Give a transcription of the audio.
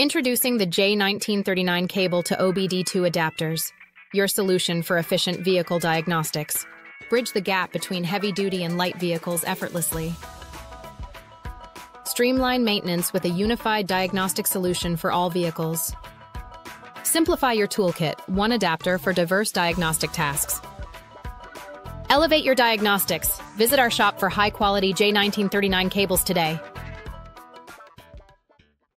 Introducing the J1939 cable to OBD2 adapters, your solution for efficient vehicle diagnostics. Bridge the gap between heavy duty and light vehicles effortlessly. Streamline maintenance with a unified diagnostic solution for all vehicles. Simplify your toolkit, one adapter for diverse diagnostic tasks. Elevate your diagnostics. Visit our shop for high quality J1939 cables today.